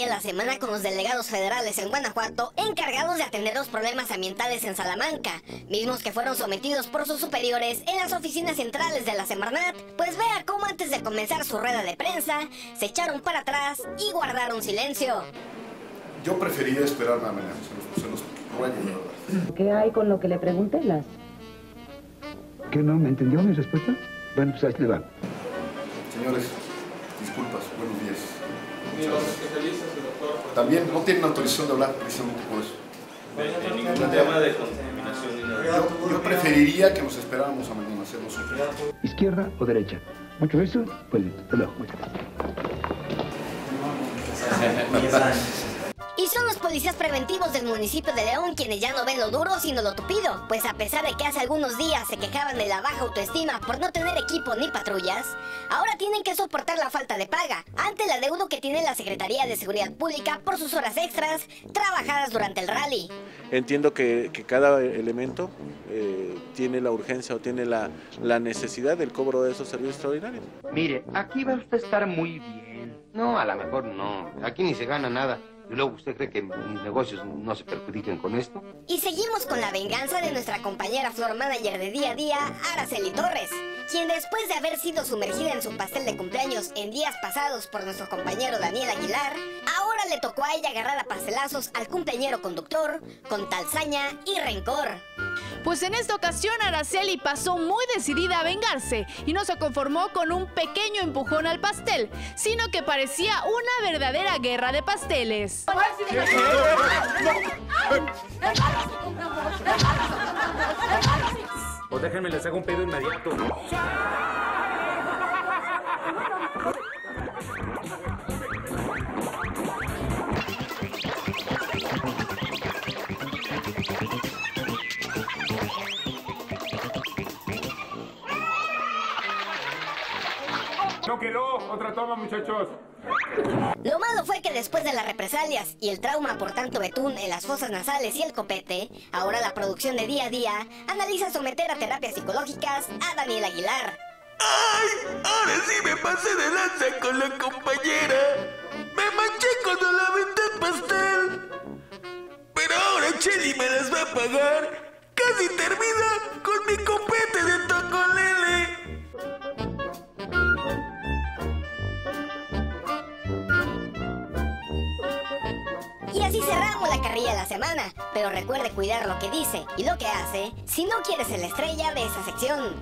la semana con los delegados federales en Guanajuato encargados de atender los problemas ambientales en Salamanca, mismos que fueron sometidos por sus superiores en las oficinas centrales de la Semarnat. Pues vea cómo antes de comenzar su rueda de prensa, se echaron para atrás y guardaron silencio. Yo preferiría esperarme a mañana, se los, ruego, ¿verdad? ¿Qué hay con lo que le pregunté, Las? ¿Qué no? ¿Me entendió mi respuesta? Bueno, pues ahí le va. Señores, disculpas, buenos días. Ni los especialistas doctor. También no tienen autorización de hablar precisamente por eso. En ningún tema de contaminación ni nada. Yo, yo preferiría que nos esperáramos a mañana hacernos un ¿Izquierda o derecha? Mucho beso, pues hasta luego. Muchas gracias. Son los policías preventivos del municipio de León quienes ya no ven lo duro sino lo tupido, pues a pesar de que hace algunos días se quejaban de la baja autoestima por no tener equipo ni patrullas, ahora tienen que soportar la falta de paga ante la deuda que tiene la Secretaría de Seguridad Pública por sus horas extras trabajadas durante el rally. Entiendo que, cada elemento eh, tiene la urgencia o tiene la, la necesidad del cobro de esos servicios extraordinarios. Mire, aquí va usted a estar muy bien. No, a lo mejor no. Aquí ni se gana nada. ¿Y luego usted cree que mis negocios no se perjudiquen con esto? Y seguimos con la venganza de nuestra compañera flor manager de día a día, Araceli Torres, quien después de haber sido sumergida en su pastel de cumpleaños en días pasados por nuestro compañero Daniel Aguilar, ahora le tocó a ella agarrar a pastelazos al cumpleañero conductor con talzaña y rencor. Pues en esta ocasión Araceli pasó muy decidida a vengarse y no se conformó con un pequeño empujón al pastel, sino que parecía una verdadera guerra de pasteles. O déjenme les hago un pedo inmediato. No quedó. Otra toma, muchachos. Lo malo fue que después de las represalias y el trauma por tanto betún en las fosas nasales y el copete, ahora la producción de día a día analiza someter a terapias psicológicas a Daniel Aguilar. ¡Ay! Ahora sí me pasé de lanza con la compañera. Me manché cuando la aventé el pastel. Pero ahora Chelly me las va a pagar. Casi termina con mi copete Y así cerramos la carrilla de la semana. Pero recuerde cuidar lo que dice y lo que hace si no quieres ser la estrella de esa sección.